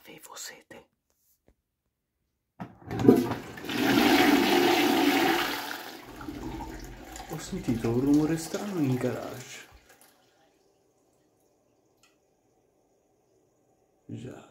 avevo sete. Ho sentito un rumore strano in garage. Già,